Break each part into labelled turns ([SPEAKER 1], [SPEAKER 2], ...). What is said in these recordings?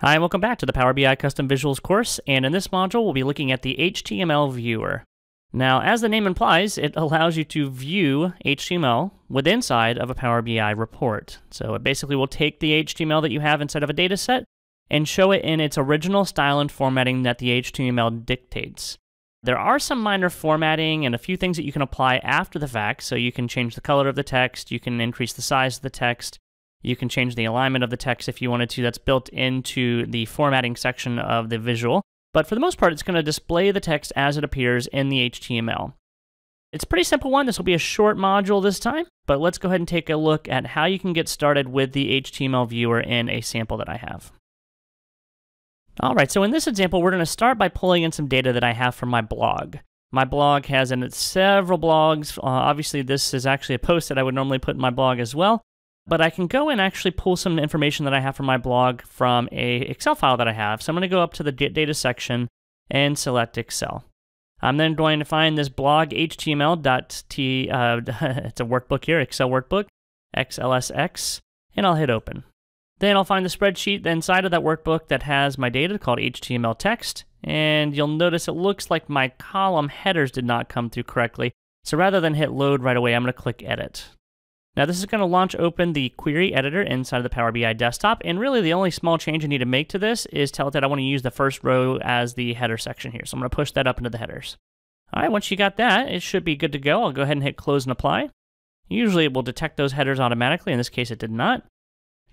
[SPEAKER 1] Hi, and welcome back to the Power BI Custom Visuals course, and in this module we'll be looking at the HTML viewer. Now, as the name implies, it allows you to view HTML with inside of a Power BI report. So it basically will take the HTML that you have inside of a data set and show it in its original style and formatting that the HTML dictates. There are some minor formatting and a few things that you can apply after the fact, so you can change the color of the text, you can increase the size of the text, you can change the alignment of the text if you wanted to. That's built into the formatting section of the visual. But for the most part, it's going to display the text as it appears in the HTML. It's a pretty simple one. This will be a short module this time, but let's go ahead and take a look at how you can get started with the HTML viewer in a sample that I have. All right, so in this example, we're going to start by pulling in some data that I have from my blog. My blog has in it several blogs. Uh, obviously, this is actually a post that I would normally put in my blog as well but I can go and actually pull some information that I have from my blog from a Excel file that I have. So I'm going to go up to the data section and select Excel. I'm then going to find this blog html.t, uh, it's a workbook here, Excel workbook, XLSX, and I'll hit open. Then I'll find the spreadsheet inside of that workbook that has my data called HTML text, and you'll notice it looks like my column headers did not come through correctly. So rather than hit load right away, I'm going to click edit. Now this is going to launch open the query editor inside of the Power BI desktop, and really the only small change I need to make to this is tell it that I want to use the first row as the header section here. So I'm going to push that up into the headers. All right, once you got that, it should be good to go. I'll go ahead and hit close and apply. Usually it will detect those headers automatically. In this case, it did not.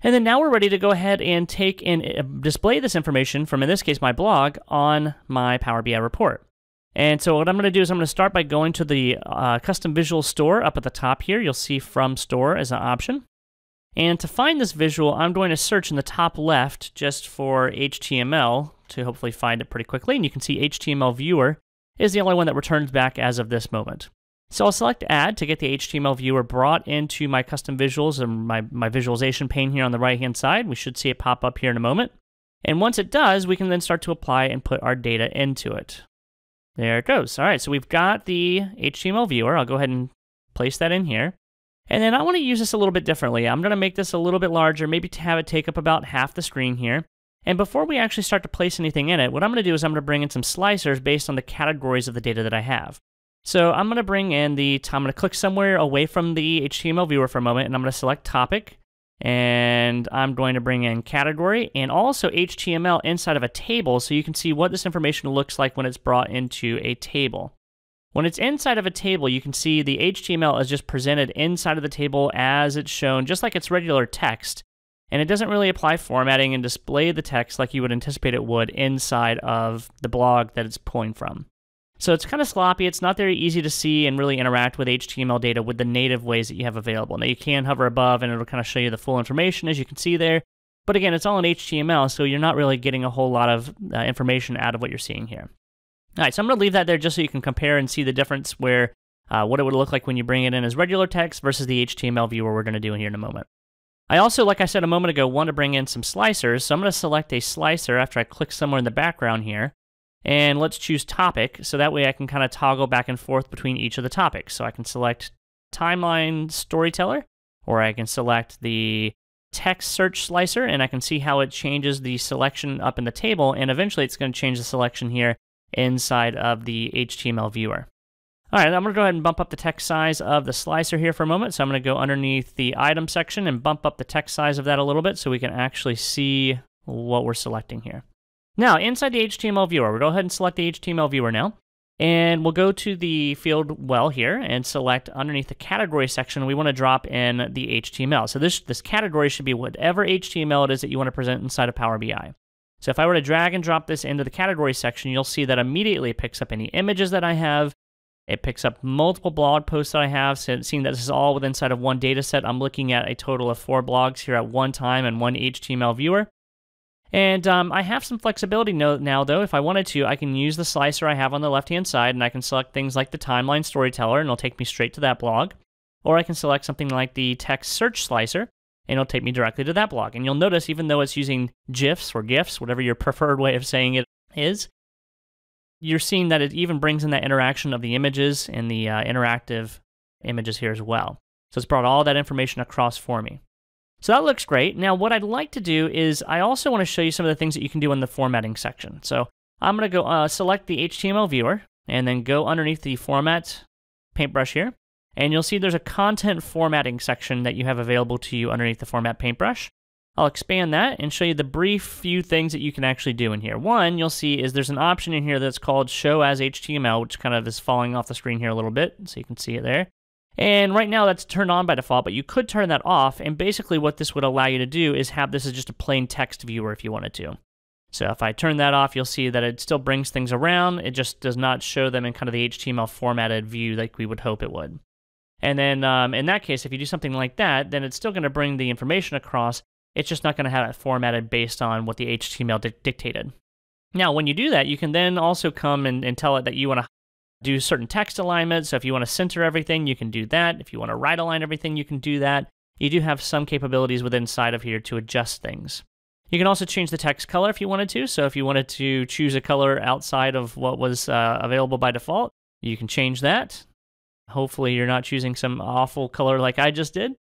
[SPEAKER 1] And then now we're ready to go ahead and take and uh, display this information from, in this case, my blog on my Power BI report. And so what I'm going to do is I'm going to start by going to the uh, custom visual store up at the top here. You'll see from store as an option. And to find this visual, I'm going to search in the top left just for HTML to hopefully find it pretty quickly. And you can see HTML viewer is the only one that returns back as of this moment. So I'll select add to get the HTML viewer brought into my custom visuals and my, my visualization pane here on the right hand side. We should see it pop up here in a moment. And once it does, we can then start to apply and put our data into it. There it goes. All right, so we've got the HTML viewer. I'll go ahead and place that in here. And then I want to use this a little bit differently. I'm going to make this a little bit larger, maybe to have it take up about half the screen here. And before we actually start to place anything in it, what I'm going to do is I'm going to bring in some slicers based on the categories of the data that I have. So I'm going to bring in the, I'm going to click somewhere away from the HTML viewer for a moment, and I'm going to select topic and I'm going to bring in category and also HTML inside of a table so you can see what this information looks like when it's brought into a table. When it's inside of a table, you can see the HTML is just presented inside of the table as it's shown, just like it's regular text. And it doesn't really apply formatting and display the text like you would anticipate it would inside of the blog that it's pulling from. So it's kind of sloppy. It's not very easy to see and really interact with HTML data with the native ways that you have available. Now you can hover above and it'll kind of show you the full information as you can see there. But again, it's all in HTML, so you're not really getting a whole lot of uh, information out of what you're seeing here. All right, so I'm going to leave that there just so you can compare and see the difference where uh, what it would look like when you bring it in as regular text versus the HTML viewer we're going to do in here in a moment. I also, like I said a moment ago, want to bring in some slicers, so I'm going to select a slicer after I click somewhere in the background here. And let's choose topic, so that way I can kind of toggle back and forth between each of the topics. So I can select timeline storyteller, or I can select the text search slicer, and I can see how it changes the selection up in the table, and eventually it's going to change the selection here inside of the HTML viewer. All right, I'm going to go ahead and bump up the text size of the slicer here for a moment. So I'm going to go underneath the item section and bump up the text size of that a little bit so we can actually see what we're selecting here. Now, inside the HTML viewer, we'll go ahead and select the HTML viewer now. And we'll go to the field well here and select underneath the category section, we want to drop in the HTML. So this, this category should be whatever HTML it is that you want to present inside of Power BI. So if I were to drag and drop this into the category section, you'll see that immediately it picks up any images that I have. It picks up multiple blog posts that I have. So seeing that this is all within inside of one data set, I'm looking at a total of four blogs here at one time and one HTML viewer. And um, I have some flexibility now, though. If I wanted to, I can use the slicer I have on the left-hand side, and I can select things like the timeline storyteller, and it'll take me straight to that blog. Or I can select something like the text search slicer, and it'll take me directly to that blog. And you'll notice, even though it's using GIFs or GIFs, whatever your preferred way of saying it is, you're seeing that it even brings in that interaction of the images and the uh, interactive images here as well. So it's brought all that information across for me. So that looks great. Now, what I'd like to do is I also want to show you some of the things that you can do in the formatting section. So I'm going to go uh, select the HTML viewer and then go underneath the format paintbrush here. And you'll see there's a content formatting section that you have available to you underneath the format paintbrush. I'll expand that and show you the brief few things that you can actually do in here. One, you'll see is there's an option in here that's called show as HTML, which kind of is falling off the screen here a little bit, so you can see it there. And right now that's turned on by default, but you could turn that off. And basically what this would allow you to do is have this as just a plain text viewer if you wanted to. So if I turn that off, you'll see that it still brings things around. It just does not show them in kind of the HTML formatted view like we would hope it would. And then um, in that case, if you do something like that, then it's still going to bring the information across. It's just not going to have it formatted based on what the HTML di- dictated. Now, when you do that, you can then also come and, and tell it that you want to do certain text alignment. So if you want to center everything, you can do that. If you want to right align everything, you can do that. You do have some capabilities within inside of here to adjust things. You can also change the text color if you wanted to. So if you wanted to choose a color outside of what was uh, available by default, you can change that. Hopefully you're not choosing some awful color like I just did.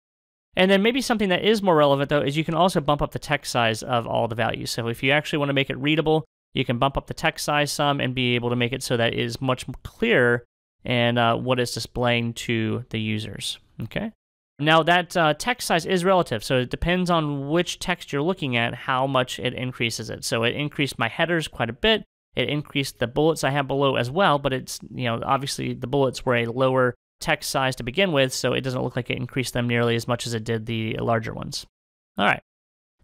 [SPEAKER 1] And then maybe something that is more relevant though is you can also bump up the text size of all the values. So if you actually want to make it readable, you can bump up the text size some and be able to make it so that it is much clearer and uh, what is displaying to the users. Okay. Now that uh, text size is relative, so it depends on which text you're looking at, how much it increases it. So it increased my headers quite a bit. It increased the bullets I have below as well, but it's you know obviously the bullets were a lower text size to begin with, so it doesn't look like it increased them nearly as much as it did the larger ones. All right.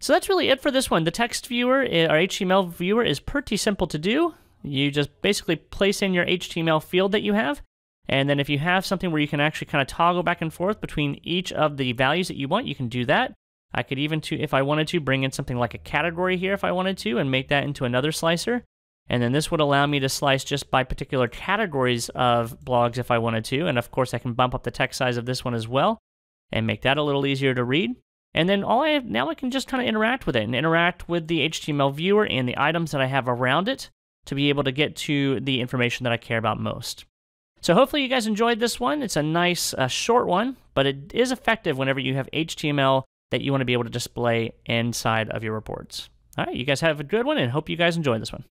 [SPEAKER 1] So that's really it for this one. The text viewer, eh, our HTML viewer, is pretty simple to do. You just basically place in your HTML field that you have, and then if you have something where you can actually kind of toggle back and forth between each of the values that you want, you can do that. I could even, to, if I wanted to, bring in something like a category here if I wanted to and make that into another slicer. And then this would allow me to slice just by particular categories of blogs if I wanted to. And of course, I can bump up the text size of this one as well and make that a little easier to read. And then all I have now I can just kind of interact with it and interact with the HTML viewer and the items that I have around it to be able to get to the information that I care about most. So hopefully you guys enjoyed this one. It's a nice uh, short one, but it is effective whenever you have HTML that you want to be able to display inside of your reports. All right, you guys have a good one and hope you guys enjoy this one.